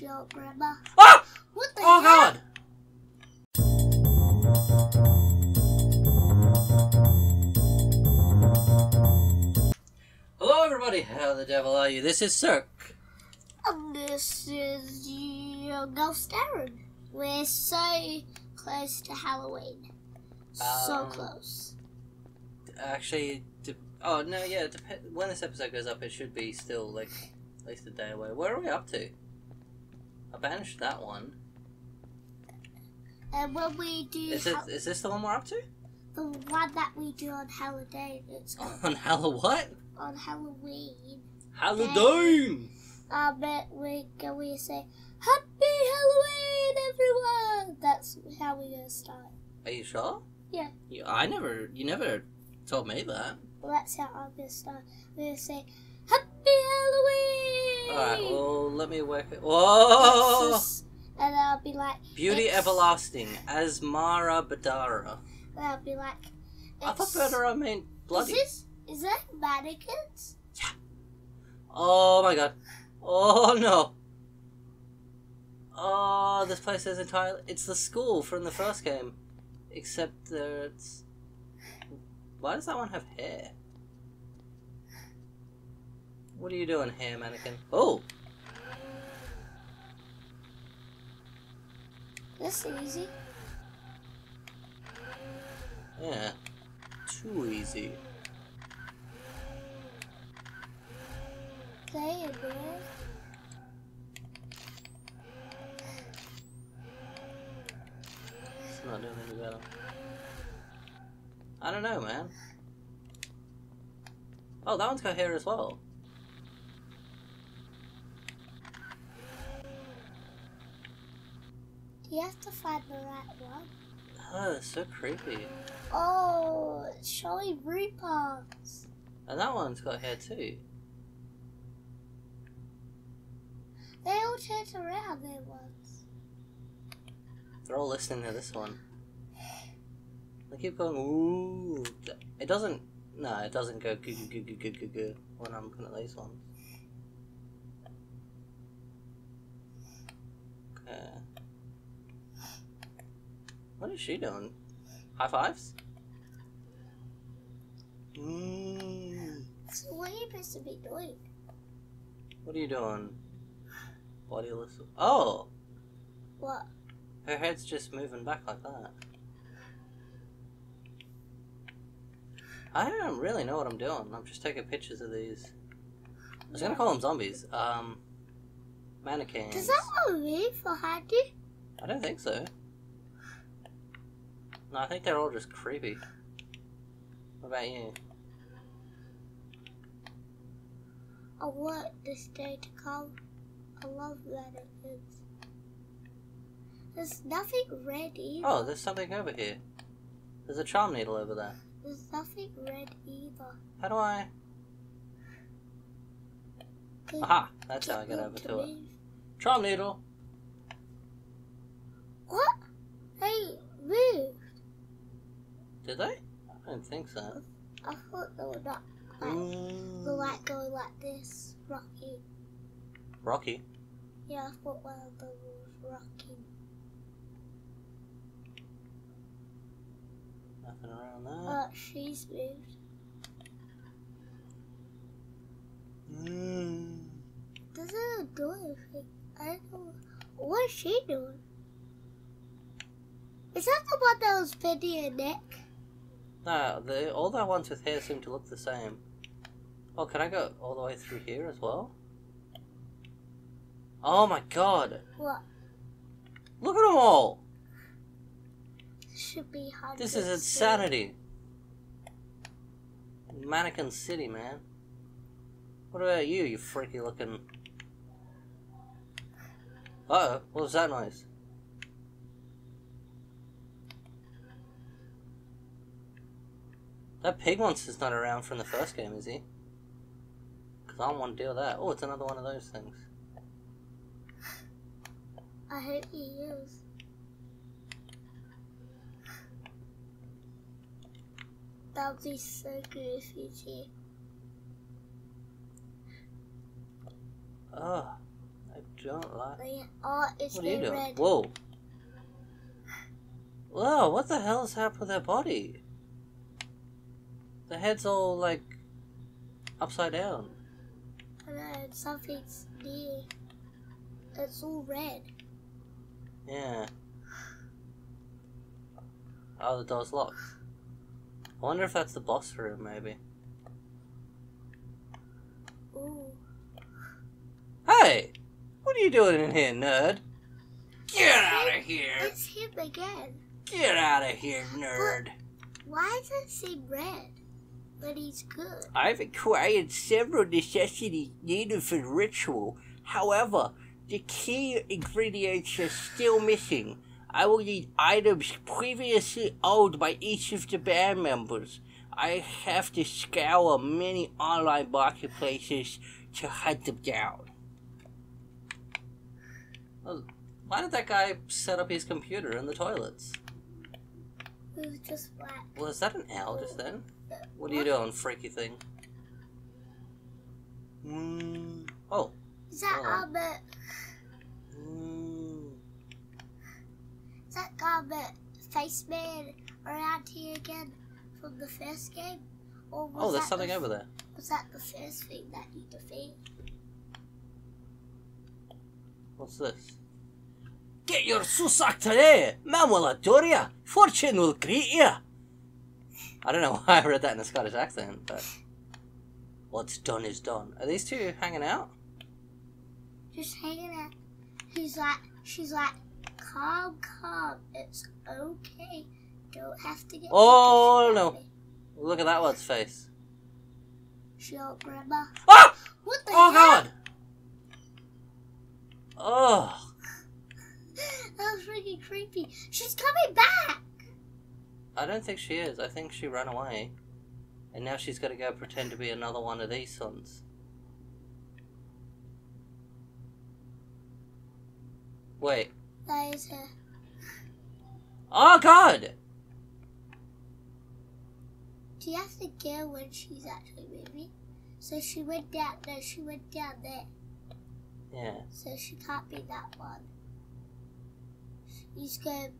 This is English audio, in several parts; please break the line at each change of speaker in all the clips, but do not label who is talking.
your grandma.
Ah!
What the
Oh
heck?
god! Hello everybody, how the devil are you? This is Cirque.
And this is your ghost Aaron. We're so close to Halloween. so
Um,
close.
Actually, oh no, yeah, when this episode goes up, it should be still like at least a day away. Where are we up to? I banished that one.
And when we do
Is it? Is this the one we're up to?
the one that we do on Halloween, it's
On Halloween? what?
on Halloween.
Halloween!
Um, I bet we're going to say Happy Halloween, everyone. That's how we're gonna start.
Are you sure?
Yeah.
You, I never. You never told me that.
Well, that's how I'm gonna start. We're gonna say Happy Halloween.
Alright, well, let me work it. Whoa!
Just- and I'll be like,
Beauty
it's-
Everlasting, Asmara Badara.
and I'll be like,
I thought Badara meant bloody.
Is this is that mannequins? Yeah.
Oh my god. Oh no. Oh, this place is entirely. It's the school from the first game. Except that it's. Why does that one have hair? What are you doing here, mannequin? Oh!
This is easy.
Yeah. Too easy.
Play it, man.
It's not doing any better. I don't know, man. Oh, that one's got hair as well.
You have to find the right one.
Oh, that's so creepy.
Oh, it's showing repos.
And that one's got hair too.
They all turned around there once.
They're all listening to this one. They keep going, ooh. It doesn't, no, it doesn't go goo goo goo goo goo goo goo when I'm looking at these ones. Okay. What is she doing? High fives? Mm.
So what are you supposed to be doing?
What are you doing? Bodyless. Oh!
What?
Her head's just moving back like that. I don't really know what I'm doing. I'm just taking pictures of these. I was gonna call them zombies. Um, mannequins.
Does that one move behind you?
I don't think so. No, I think they're all just creepy. What about you?
I want this day to come. I love mannequins. There's nothing red either.
Oh, there's something over here. There's a charm needle over there.
There's nothing red either.
How do I?
Can-
Aha! That's how I get over to it. Charm needle.
What? They moved.
Did they? I don't think so.
I thought they were not like,
Mm.
were like going like this, rocky.
Rocky.
Yeah, I thought one of them was rocking.
Nothing around there.
But she's moved.
Mm.
Doesn't do anything. I don't know. What is she doing? Is that the one that was bending her neck?
No, the, all the ones with hair seem to look the same. Oh, can I go all the way through here as well? Oh my god!
What?
Look at them all!
Should be hundred.
This is insanity! Mannequin City, man. What about you, you freaky looking. Uh oh, what was that noise? That pig monster's not around from the first game, is he? Because I don't want to deal with that. Oh, it's another one of those things.
I hope he is. That would be so good if you did.
Oh, I don't like.
Oh, it's
What are you doing?
red.
Whoa. Whoa, what the hell is happening with their body? The head's all like upside down.
I know something's near. It's all red.
Yeah. Oh, the door's locked. I wonder if that's the boss room, maybe.
Ooh.
Hey! What are you doing in here, nerd? Get out of here!
It's him again.
Get out of here, nerd!
Why does it seem red? But he's good.
I've acquired several necessities needed for the ritual. However, the key ingredients are still missing. I will need items previously owned by each of the band members. I have to scour many online marketplaces to hunt them down. Well, why did that guy set up his computer in the toilets?
It was just black.
Was that an L just then? What are you doing, freaky thing? Mm. Oh.
Is that
Oh.
Albert?
Mm.
Is that Albert face man around here again from the first game? Or was
Oh, there's
that
something
the,
over there.
Was that the first thing that you defeat?
What's this? Get your Susuk today! Man will adore ya! Fortune will greet ya! I don't know why I read that in a Scottish accent, but... What's done is done. Are these two hanging out?
Just hanging out. He's like, she's like, calm, calm. It's okay. Don't have to get.
Oh, no.
of me."
Look at that one's face.
Shut grandma.
Ah!
What the
Oh
hell?
god! Oh,
That was really creepy. She's coming back.
I don't think she is. I think she ran away. And now she's got to go pretend to be another one of these sons. Wait.
That is her.
Oh god!
Do you have to go when she's actually moving? So she went down. No, she went down there.
Yeah.
So she can't be that one. She's going.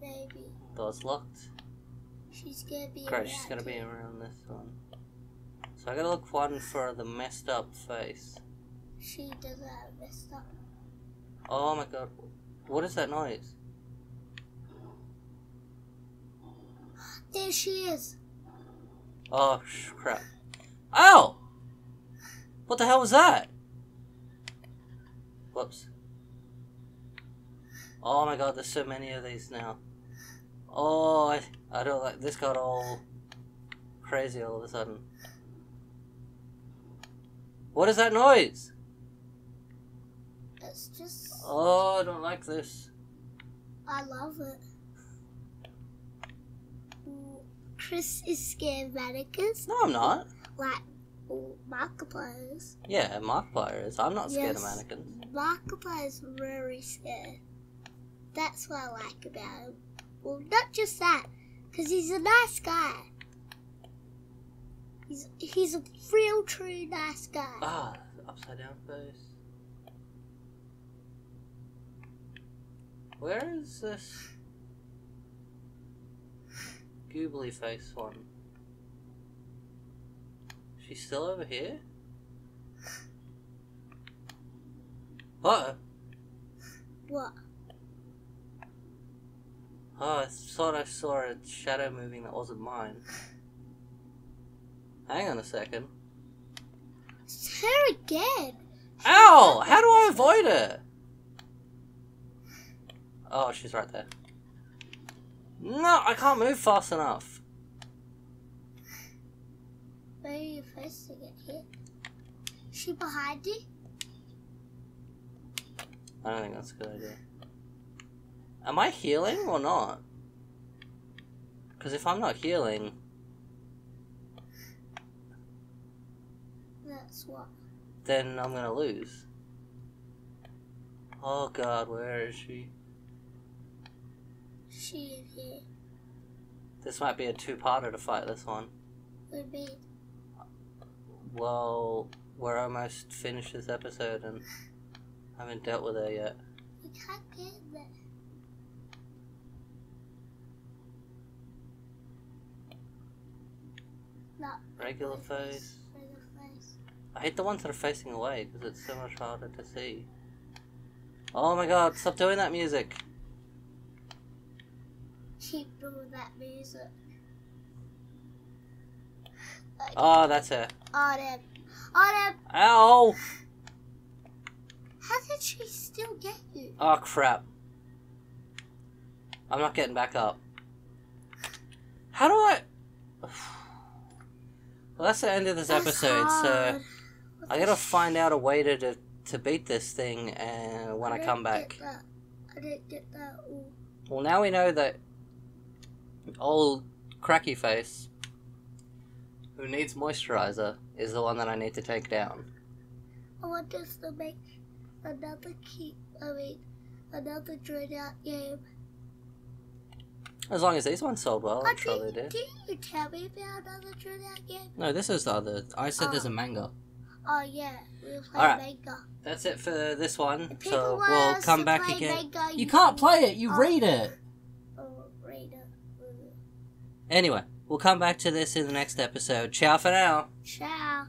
Maybe
Door's locked.
she's gonna be.
Great, she's gonna be around this one. So I gotta look one for the messed up face.
She doesn't have messed up.
Oh my god. What is that noise?
There she is.
Oh, sh- crap. Ow! What the hell was that? Whoops. Oh my god, there's so many of these now. Oh, I, I don't like, this got all crazy all of a sudden. What is that noise?
It's just.
Oh, I don't like this.
I love it. Chris is scared of mannequins.
No, I'm not.
Like ooh, Markiplier's.
Yeah, Markiplier is. I'm not scared of
Yes.
mannequins.
Markiplier's very scared. That's what I like about him. Well, not just that, because he's a nice guy. He's he's a real, true nice guy.
Ah, upside down face. Where is this googly face one? She's still over here? What?
What?
Oh, I thought I saw a shadow moving that wasn't mine. Hang on a second.
It's her again.
Ow! How do I avoid her? Oh, she's right there. No, I can't move fast enough.
Where are you supposed to get hit? She behind you?
I don't think that's a good idea. Am I healing or not? Because if I'm not healing,
That's what.
then I'm gonna lose. Oh god, where is she?
She in here.
This might be a two-parter to fight this one.
Me.
Well, we're almost finished this episode and haven't dealt with her yet.
We can't get there. Not
Regular face.
Regular face.
I hate the ones that are facing away because it's so much harder to see. Oh my god, stop doing that music.
Keep doing that music.
Oh, that's it.
Autumn. Autumn.
Ow!
How did she still get you?
Oh crap. I'm not getting back up. How do I. Well, that's the end of this
That's
episode, so
hard. What
I gotta find out a way to, to, to beat this thing and when I
didn't
come back.
I didn't get that. Ooh.
Well, now we know that old cracky face, who needs moisturizer, is the one that I need to take down.
I want us to make another keep. I mean, another DreadOut game.
As long as these ones sold well, I'm sure they
did,
do.
did you tell me about another DreadOut game?
No, this is the other. I said there's a
Oh.
manga.
Oh yeah, we were playing
Alright.
manga.
That's it for this one. So we'll come back again.
Manga,
You can't play it. You
Oh.
read it.
Oh, read it.
Anyway, we'll come back to this in the next episode. Ciao for now.
Ciao.